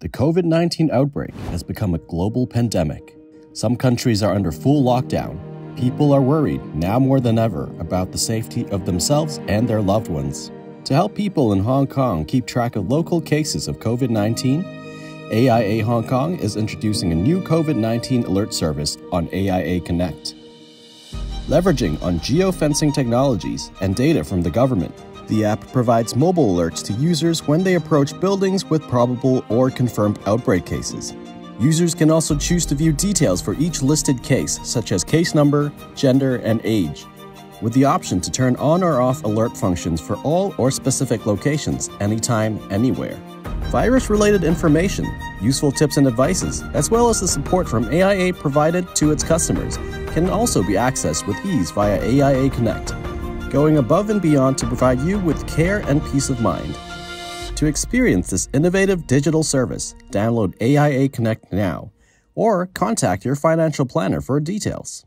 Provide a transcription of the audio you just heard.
The COVID 19 outbreak has become a global pandemic. Some countries are under full lockdown. People are worried, now more than ever, about the safety of themselves and their loved ones. To help people in Hong Kong keep track of local cases of COVID 19, AIA Hong Kong is introducing a new COVID 19 alert service on AIA Connect. Leveraging on geofencing technologies and data from the government, the app provides mobile alerts to users when they approach buildings with probable or confirmed outbreak cases. Users can also choose to view details for each listed case, such as case number, gender, and age, with the option to turn on or off alert functions for all or specific locations, anytime, anywhere. Virus related information, useful tips and advices, as well as the support from AIA provided to its customers, can also be accessed with ease via AIA Connect going above and beyond to provide you with care and peace of mind. To experience this innovative digital service, download AIA Connect now or contact your financial planner for details.